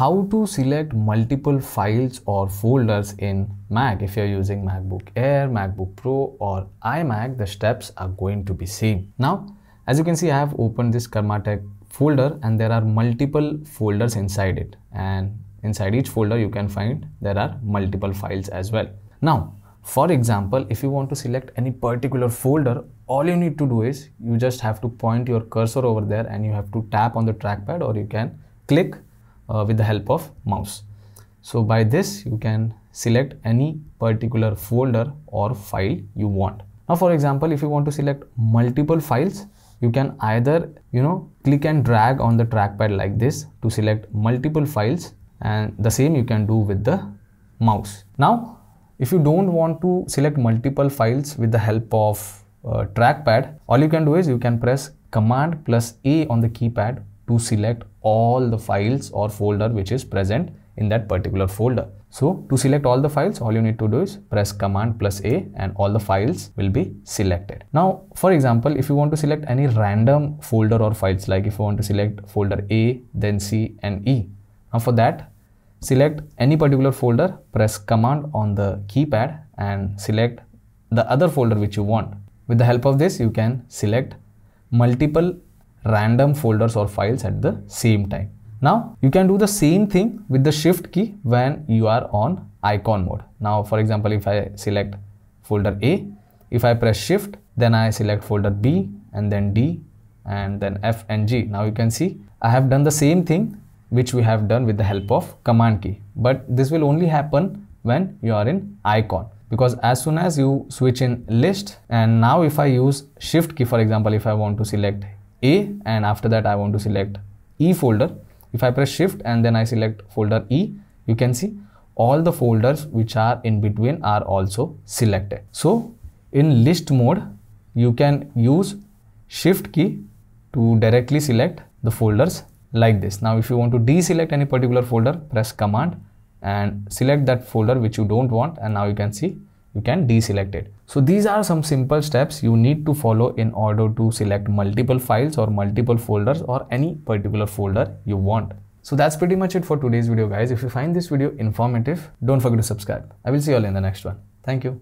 how to select multiple files or folders in Mac. If you're using MacBook Air, MacBook Pro or iMac, the steps are going to be same. Now, as you can see, I have opened this Karmatech folder and there are multiple folders inside it. And inside each folder, you can find there are multiple files as well. Now, for example, if you want to select any particular folder, all you need to do is you just have to point your cursor over there and you have to tap on the trackpad or you can click uh, with the help of mouse. So by this, you can select any particular folder or file you want. Now, for example, if you want to select multiple files, you can either, you know, click and drag on the trackpad like this to select multiple files and the same you can do with the mouse. Now, if you don't want to select multiple files with the help of uh, trackpad, all you can do is you can press command plus A on the keypad to select all the files or folder which is present in that particular folder. So to select all the files, all you need to do is press command plus A and all the files will be selected. Now, for example, if you want to select any random folder or files, like if you want to select folder A, then C and E. Now for that, select any particular folder, press command on the keypad and select the other folder which you want. With the help of this, you can select multiple random folders or files at the same time. Now you can do the same thing with the shift key when you are on icon mode. Now for example, if I select folder A, if I press shift, then I select folder B and then D and then F and G. Now you can see I have done the same thing which we have done with the help of command key but this will only happen when you are in icon because as soon as you switch in list and now if I use shift key for example if I want to select A and after that I want to select E folder. If I press shift and then I select folder E you can see all the folders which are in between are also selected. So in list mode you can use shift key to directly select the folders like this. Now if you want to deselect any particular folder, press command and select that folder which you don't want. And now you can see you can deselect it. So these are some simple steps you need to follow in order to select multiple files or multiple folders or any particular folder you want. So that's pretty much it for today's video guys. If you find this video informative, don't forget to subscribe. I will see you all in the next one. Thank you.